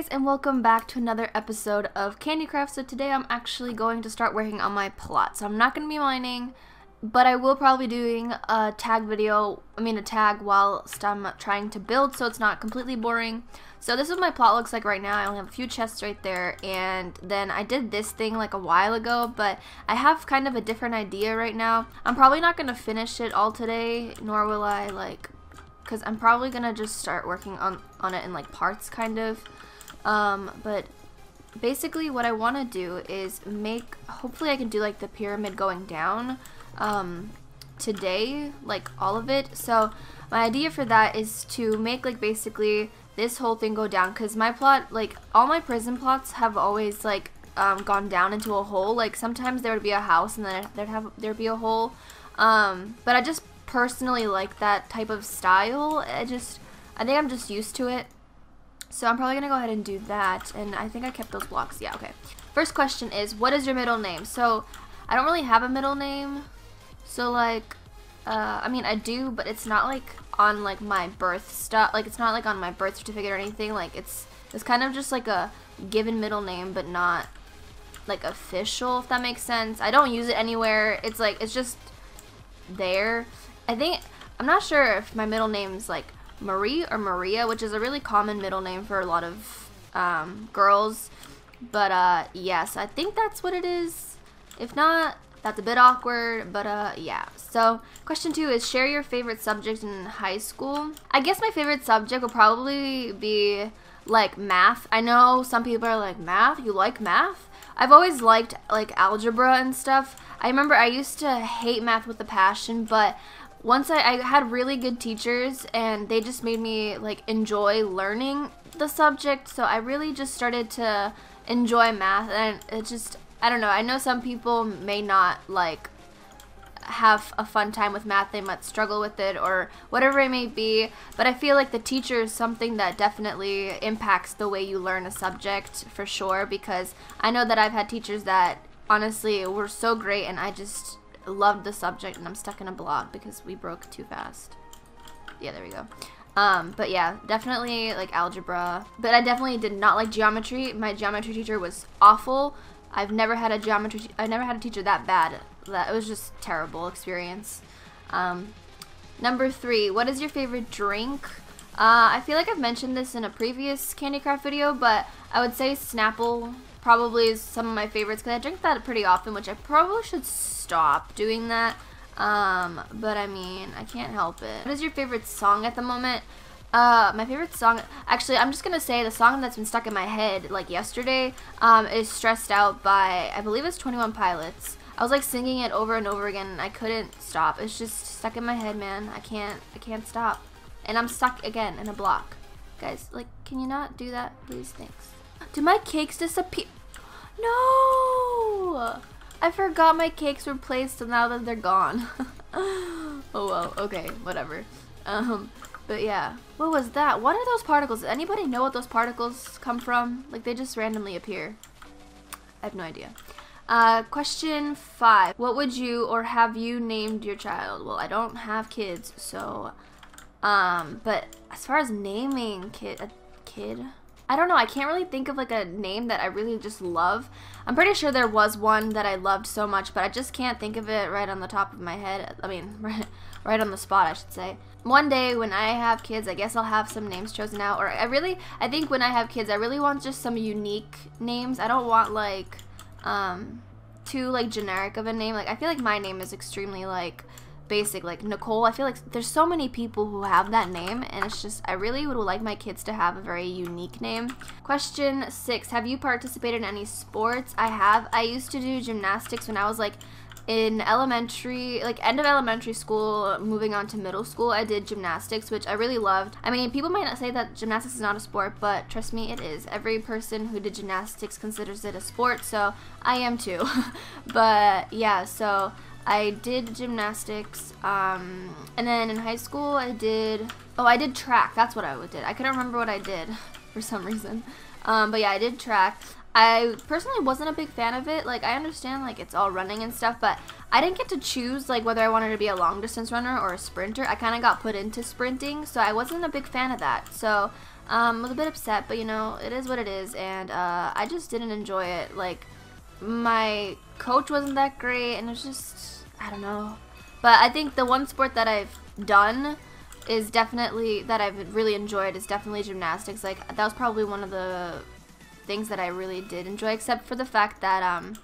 guys and welcome back to another episode of Candycraft. So today I'm actually going to start working on my plot. So I'm not going to be mining, but I will probably be doing a tag video, I mean a tag whilst I'm trying to build so it's not completely boring. So this is what my plot looks like right now. I only have a few chests right there and then I did this thing like a while ago, but I have kind of a different idea right now. I'm probably not going to finish it all today, nor will I like because I'm probably gonna just start working on on it in like parts kind of um, but basically what I want to do is make hopefully I can do like the pyramid going down um, today like all of it so my idea for that is to make like basically this whole thing go down because my plot like all my prison plots have always like um, gone down into a hole like sometimes there would be a house and then there'd have there'd be a hole um, but I just personally like that type of style. I just, I think I'm just used to it. So I'm probably going to go ahead and do that. And I think I kept those blocks. Yeah, okay. First question is, what is your middle name? So I don't really have a middle name. So like, uh, I mean, I do, but it's not like on like my birth stuff. Like it's not like on my birth certificate or anything. Like it's, it's kind of just like a given middle name, but not like official, if that makes sense. I don't use it anywhere. It's like, it's just there. I think, I'm not sure if my middle name's like Marie or Maria, which is a really common middle name for a lot of um, girls. But uh, yes, I think that's what it is. If not, that's a bit awkward, but uh, yeah. So, question two is share your favorite subject in high school. I guess my favorite subject would probably be like math. I know some people are like, math? You like math? I've always liked like algebra and stuff. I remember I used to hate math with a passion, but once I, I had really good teachers and they just made me like enjoy learning the subject. So I really just started to enjoy math and it just I don't know I know some people may not like have a fun time with math. They might struggle with it or whatever it may be. But I feel like the teacher is something that definitely impacts the way you learn a subject for sure because I know that I've had teachers that honestly were so great and I just loved the subject and I'm stuck in a block because we broke too fast. Yeah, there we go. Um, but yeah, definitely like algebra. But I definitely did not like geometry. My geometry teacher was awful. I've never had a geometry, I never had a teacher that bad. That It was just terrible experience. Um, number three, what is your favorite drink? Uh, I feel like I've mentioned this in a previous Candy Craft video, but I would say Snapple probably is some of my favorites because I drink that pretty often, which I probably should stop doing that. Um, but I mean, I can't help it. What is your favorite song at the moment? Uh, my favorite song, actually, I'm just gonna say the song that's been stuck in my head, like yesterday, um, is Stressed Out by, I believe it's 21 Pilots. I was like singing it over and over again and I couldn't stop. It's just stuck in my head, man. I can't, I can't stop. And I'm stuck again in a block. Guys, like, can you not do that, please? Thanks. Did my cakes disappear? No! I forgot my cakes were placed now that they're gone. oh well, okay, whatever. Um, but yeah. What was that? What are those particles? Does anybody know what those particles come from? Like they just randomly appear. I have no idea. Uh, question five. What would you or have you named your child? Well, I don't have kids, so, um, but as far as naming kid, a kid, I don't know. I can't really think of like a name that I really just love. I'm pretty sure there was one that I loved so much, but I just can't think of it right on the top of my head. I mean, right, right on the spot, I should say. One day when I have kids, I guess I'll have some names chosen out. Or I really, I think when I have kids, I really want just some unique names. I don't want like, um, too like generic of a name. Like I feel like my name is extremely like basic like Nicole I feel like there's so many people who have that name and it's just I really would like my kids to have a very unique name question six have you participated in any sports I have I used to do gymnastics when I was like in elementary, like end of elementary school, moving on to middle school, I did gymnastics, which I really loved. I mean, people might not say that gymnastics is not a sport, but trust me, it is. Every person who did gymnastics considers it a sport, so I am too. but yeah, so I did gymnastics, um, and then in high school I did, oh, I did track. That's what I did. I couldn't remember what I did for some reason. Um, but yeah, I did track. I personally wasn't a big fan of it. Like, I understand, like, it's all running and stuff, but I didn't get to choose, like, whether I wanted to be a long distance runner or a sprinter. I kind of got put into sprinting, so I wasn't a big fan of that. So, Um, I was a bit upset, but you know, it is what it is, and uh, I just didn't enjoy it. Like, my coach wasn't that great, and it's just, I don't know. But I think the one sport that I've done is definitely, that I've really enjoyed is definitely gymnastics. Like, that was probably one of the things that I really did enjoy, except for the fact that, um,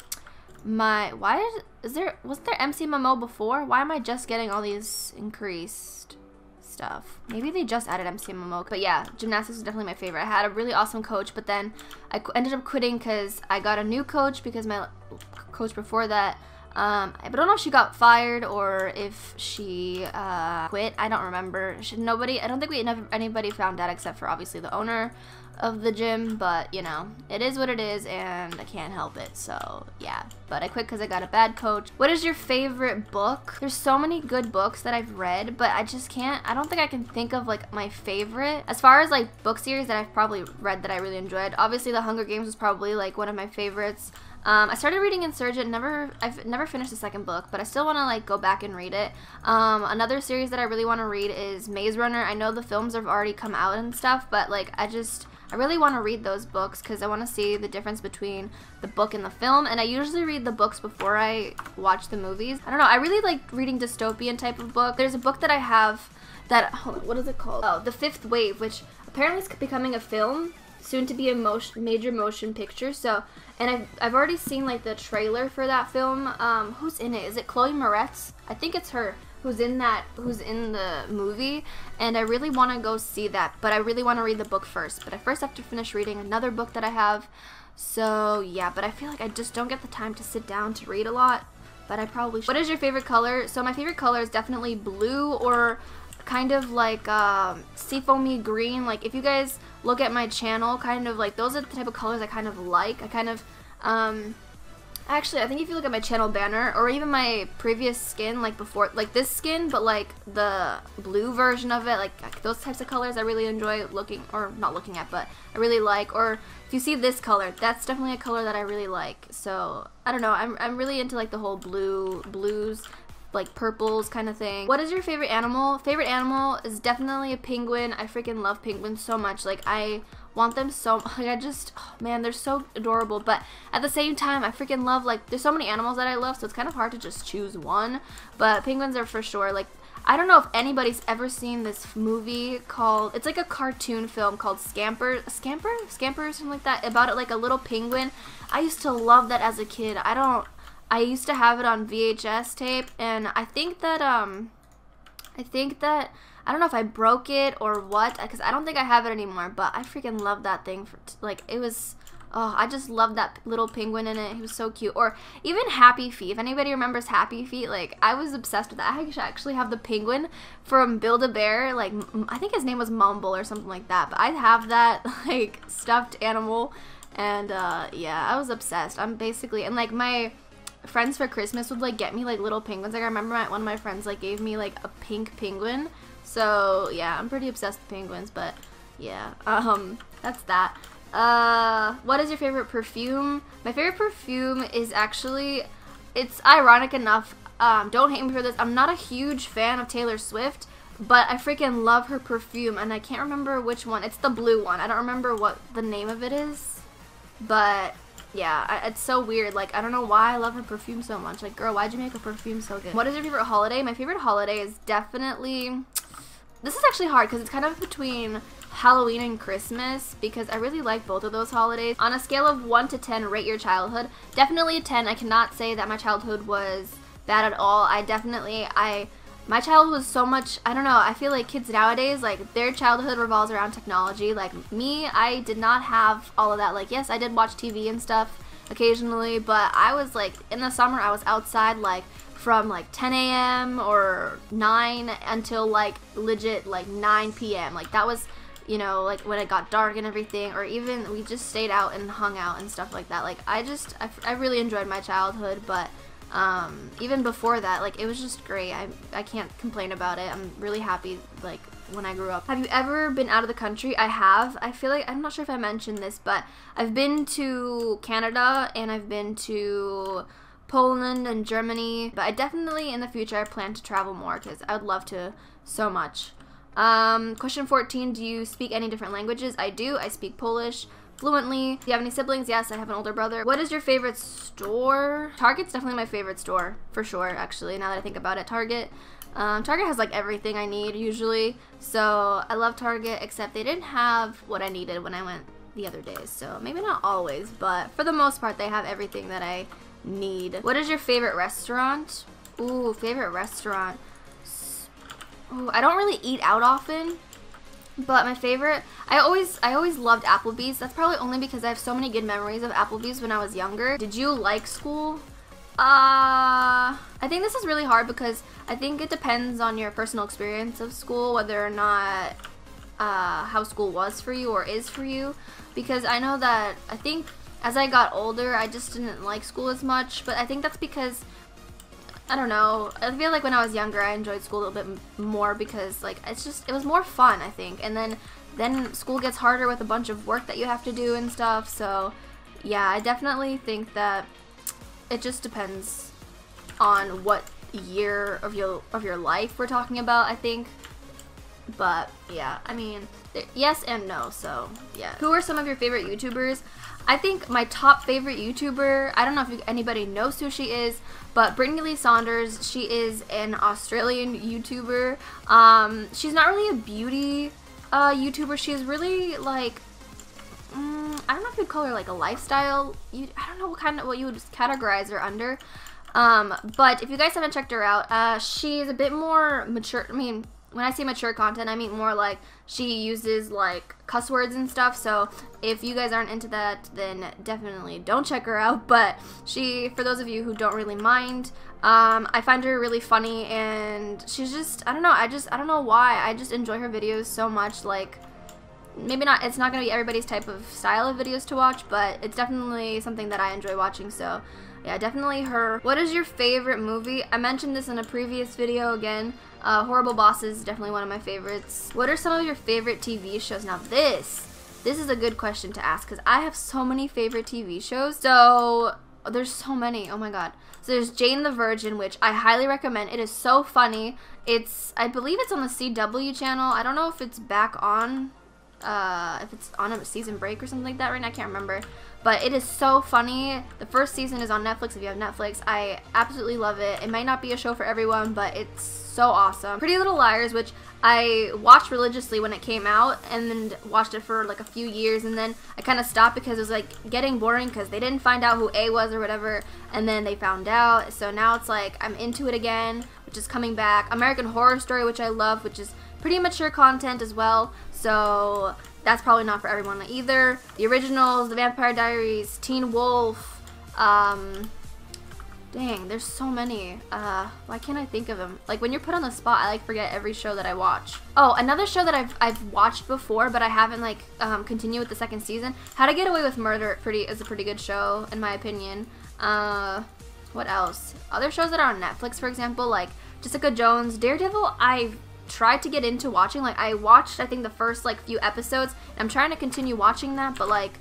my, why is, is there, was there MCMMO before? Why am I just getting all these increased stuff? Maybe they just added MCMMO, but yeah, gymnastics is definitely my favorite. I had a really awesome coach, but then I ended up quitting because I got a new coach because my coach before that um, I don't know if she got fired or if she uh, quit. I don't remember. Nobody. I don't think we never anybody found out except for obviously the owner of the gym. But you know, it is what it is, and I can't help it. So yeah. But I quit because I got a bad coach. What is your favorite book? There's so many good books that I've read, but I just can't. I don't think I can think of like my favorite. As far as like book series that I've probably read that I really enjoyed, obviously The Hunger Games was probably like one of my favorites. Um, I started reading Insurgent. Never, I've never finished the second book, but I still want to like go back and read it. Um, another series that I really want to read is Maze Runner. I know the films have already come out and stuff, but like I just, I really want to read those books because I want to see the difference between the book and the film. And I usually read the books before I watch the movies. I don't know. I really like reading dystopian type of book. There's a book that I have that, on, what is it called? Oh, The Fifth Wave, which apparently is becoming a film soon to be a motion, major motion picture. So, and I've, I've already seen like the trailer for that film. Um, who's in it? Is it Chloe Moretz? I think it's her who's in that who's in the movie and I really want to go see that but I really want to read the book first but I first have to finish reading another book that I have so yeah but I feel like I just don't get the time to sit down to read a lot but I probably should. What is your favorite color? So my favorite color is definitely blue or kind of like um, seafoamy green. Like if you guys look at my channel, kind of like those are the type of colors I kind of like. I kind of, um, actually I think if you look at my channel banner or even my previous skin, like before, like this skin, but like the blue version of it, like those types of colors I really enjoy looking, or not looking at, but I really like. Or if you see this color, that's definitely a color that I really like. So I don't know, I'm, I'm really into like the whole blue, blues like purples kind of thing. What is your favorite animal? Favorite animal is definitely a penguin. I freaking love penguins so much. Like I want them so like I just oh, man they're so adorable but at the same time I freaking love like there's so many animals that I love so it's kind of hard to just choose one but penguins are for sure like I don't know if anybody's ever seen this movie called it's like a cartoon film called Scamper Scamper Scamper or something like that about it like a little penguin I used to love that as a kid I don't I used to have it on VHS tape, and I think that, um, I think that, I don't know if I broke it or what, because I don't think I have it anymore, but I freaking love that thing. For, like, it was, oh, I just love that little penguin in it. He was so cute. Or even Happy Feet. If anybody remembers Happy Feet, like, I was obsessed with that. I actually have the penguin from Build-A-Bear. Like, I think his name was Mumble or something like that, but I have that, like, stuffed animal, and, uh, yeah, I was obsessed. I'm basically, and, like, my friends for Christmas would like get me like little penguins. Like I remember my, one of my friends like gave me like a pink penguin. So yeah, I'm pretty obsessed with penguins. But yeah, um, that's that. Uh, what is your favorite perfume? My favorite perfume is actually, it's ironic enough. Um, don't hate me for this. I'm not a huge fan of Taylor Swift, but I freaking love her perfume, and I can't remember which one. It's the blue one. I don't remember what the name of it is, but yeah, I, it's so weird. Like, I don't know why I love her perfume so much. Like, girl, why'd you make her perfume so good? What is your favorite holiday? My favorite holiday is definitely... This is actually hard because it's kind of between Halloween and Christmas because I really like both of those holidays. On a scale of 1 to 10, rate your childhood. Definitely a 10. I cannot say that my childhood was bad at all. I definitely, I my childhood was so much i don't know i feel like kids nowadays like their childhood revolves around technology. Like me i did not have all of that. Like yes i did watch tv and stuff occasionally but i was like in the summer i was outside like from like 10 a.m or 9 until like legit like 9 p.m like that was you know like when it got dark and everything or even we just stayed out and hung out and stuff like that. Like i just i, I really enjoyed my childhood but um, even before that, like, it was just great. I, I can't complain about it. I'm really happy, like, when I grew up. Have you ever been out of the country? I have. I feel like, I'm not sure if I mentioned this, but I've been to Canada and I've been to Poland and Germany, but I definitely, in the future, I plan to travel more because I would love to so much. Um, question 14, do you speak any different languages? I do. I speak Polish fluently. Do you have any siblings? Yes, I have an older brother. What is your favorite store? Target's definitely my favorite store, for sure, actually, now that I think about it. Target. Um, Target has like everything I need usually, so I love Target, except they didn't have what I needed when I went the other day, so maybe not always, but for the most part, they have everything that I need. What is your favorite restaurant? Ooh, favorite restaurant. Ooh, I don't really eat out often, but my favorite, I always, I always loved Applebee's. That's probably only because I have so many good memories of Applebee's when I was younger. Did you like school? Uh, I think this is really hard because I think it depends on your personal experience of school, whether or not uh, how school was for you or is for you. Because I know that I think as I got older, I just didn't like school as much. But I think that's because I don't know. I feel like when I was younger, I enjoyed school a little bit more because like it's just it was more fun. I think, and then then school gets harder with a bunch of work that you have to do and stuff. So yeah, I definitely think that it just depends on what year of your of your life we're talking about. I think, but yeah, I mean, yes and no. So yeah, who are some of your favorite YouTubers? I think my top favorite YouTuber, I don't know if anybody knows who she is, but Brittany Lee Saunders, she is an Australian YouTuber. Um, she's not really a beauty uh, YouTuber. She's really like, mm, I don't know if you'd call her like a lifestyle. You, I don't know what kind of what you would categorize her under. Um, but if you guys haven't checked her out, uh, she's a bit more mature. I mean, when I say mature content, I mean more like she uses like cuss words and stuff. So if you guys aren't into that, then definitely don't check her out. But she, for those of you who don't really mind, um, I find her really funny and she's just, I don't know, I just, I don't know why. I just enjoy her videos so much. Like, maybe not, it's not going to be everybody's type of style of videos to watch, but it's definitely something that I enjoy watching. So yeah, definitely her. What is your favorite movie? I mentioned this in a previous video again. Uh, Horrible Bosses is definitely one of my favorites. What are some of your favorite TV shows? Now this, this is a good question to ask because I have so many favorite TV shows. So there's so many. Oh my god. So there's Jane the Virgin, which I highly recommend. It is so funny. It's, I believe it's on the CW channel. I don't know if it's back on uh, if it's on a season break or something like that right now. I can't remember. But it is so funny. The first season is on Netflix if you have Netflix. I absolutely love it. It might not be a show for everyone, but it's so awesome. Pretty Little Liars, which I watched religiously when it came out and then watched it for like a few years and then I kind of stopped because it was like getting boring because they didn't find out who A was or whatever and then they found out. So now it's like I'm into it again, which is coming back. American Horror Story, which I love, which is pretty mature content as well. So that's probably not for everyone either. The originals, The Vampire Diaries, Teen Wolf, um, dang, there's so many. Uh, why can't I think of them? Like when you're put on the spot, I like forget every show that I watch. Oh, another show that I've, I've watched before, but I haven't like um, continued with the second season. How to Get Away with Murder pretty is a pretty good show in my opinion. Uh, what else? Other shows that are on Netflix, for example, like Jessica Jones, Daredevil. I've tried to get into watching. Like I watched I think the first like few episodes. I'm trying to continue watching that, but like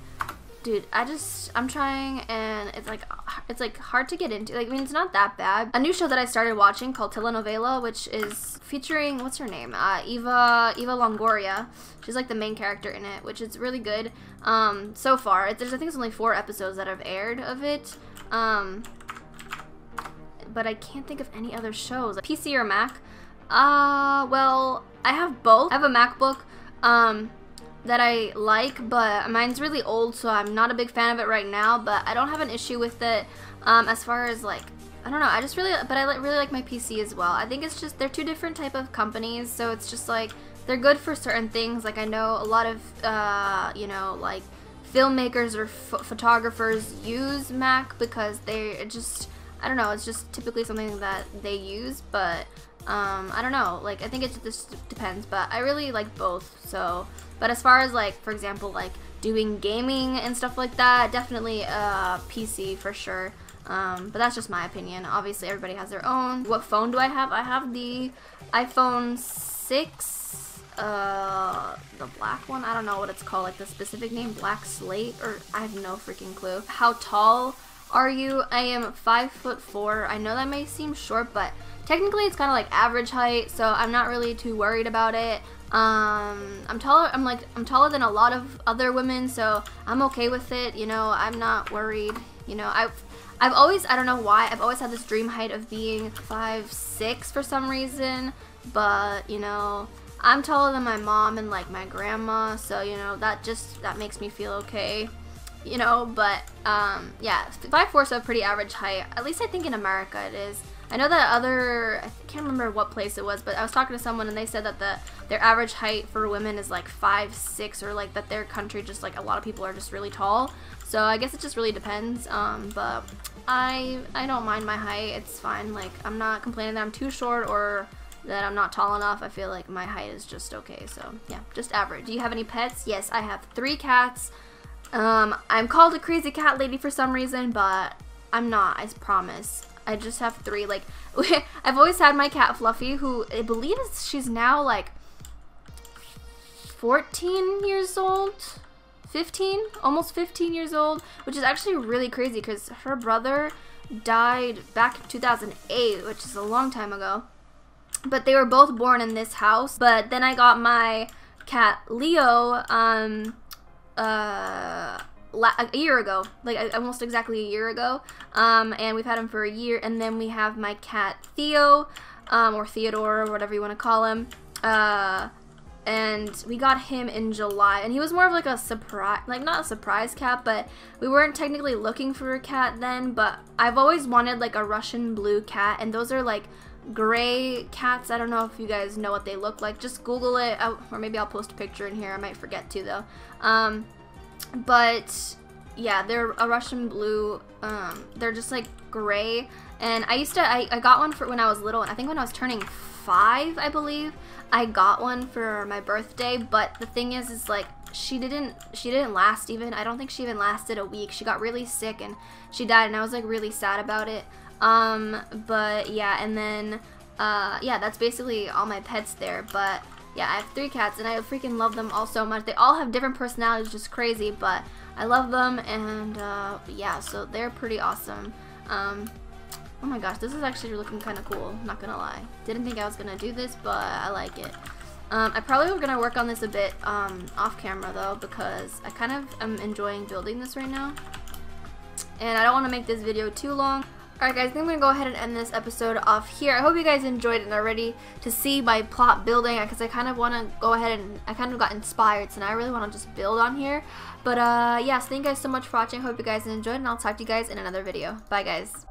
dude, I just I'm trying and it's like it's like hard to get into. Like I mean, it's not that bad. A new show that I started watching called Telenovela, which is featuring what's her name? Uh, Eva Eva Longoria. She's like the main character in it, which is really good. Um, so far, there's I think it's only four episodes that have aired of it. Um, but I can't think of any other shows. Like PC or Mac. Uh, well, I have both. I have a MacBook um, that I like, but mine's really old, so I'm not a big fan of it right now, but I don't have an issue with it um, as far as, like, I don't know, I just really, but I really like my PC as well. I think it's just, they're two different type of companies, so it's just, like, they're good for certain things. Like, I know a lot of, uh, you know, like, filmmakers or photographers use Mac because they just, I don't know, it's just typically something that they use, but um, I don't know. Like, I think it just depends, but I really like both. So, but as far as like, for example, like doing gaming and stuff like that, definitely uh, PC for sure. Um, but that's just my opinion. Obviously, everybody has their own. What phone do I have? I have the iPhone 6, uh, the black one. I don't know what it's called, like the specific name, Black Slate, or I have no freaking clue. How tall are you? I am five foot four. I know that may seem short, but Technically, it's kind of like average height, so I'm not really too worried about it. Um, I'm taller. I'm like I'm taller than a lot of other women, so I'm okay with it. You know, I'm not worried. You know, I've I've always I don't know why I've always had this dream height of being five six for some reason, but you know I'm taller than my mom and like my grandma, so you know that just that makes me feel okay. You know, but um, yeah, five four is a pretty average height. At least I think in America it is. I know that other, I can't remember what place it was, but I was talking to someone and they said that the their average height for women is like five six, or like that their country just like a lot of people are just really tall. So I guess it just really depends. Um, but I I don't mind my height. It's fine. Like I'm not complaining that I'm too short or that I'm not tall enough. I feel like my height is just okay. So yeah, just average. Do you have any pets? Yes, I have three cats. Um, I'm called a crazy cat lady for some reason, but I'm not. I promise. I just have three. Like, I've always had my cat Fluffy, who I believe she's now like 14 years old. 15, almost 15 years old, which is actually really crazy because her brother died back in 2008, which is a long time ago. But they were both born in this house. But then I got my cat Leo um, uh, a year ago, like almost exactly a year ago. Um, and we've had him for a year. And then we have my cat Theo, um, or Theodore, or whatever you want to call him. Uh, and we got him in July. And he was more of like a surprise, like not a surprise cat, but we weren't technically looking for a cat then. But I've always wanted like a Russian blue cat, and those are like gray cats. I don't know if you guys know what they look like. Just Google it, or maybe I'll post a picture in here. I might forget to though. Um, but yeah, they're a Russian blue. Um, they're just like gray. And I used to, I, I got one for when I was little, and I think when I was turning five, I believe, I got one for my birthday. But the thing is, is like she didn't, she didn't last even. I don't think she even lasted a week. She got really sick and she died, and I was like really sad about it. Um, but yeah, and then, uh, yeah, that's basically all my pets there. But yeah, I have three cats and I freaking love them all so much. They all have different personalities, just crazy, but I love them and uh, yeah, so they're pretty awesome. Um, oh my gosh, this is actually looking kind of cool, not gonna lie. Didn't think I was gonna do this, but I like it. Um, I probably am gonna work on this a bit um, off camera though, because I kind of am enjoying building this right now. And I don't want to make this video too long. Alright guys, I'm going to go ahead and end this episode off here. I hope you guys enjoyed it and are ready to see my plot building because I kind of want to go ahead and I kind of got inspired so now I really want to just build on here. But uh, yeah, so thank you guys so much for watching. I hope you guys enjoyed and I'll talk to you guys in another video. Bye guys.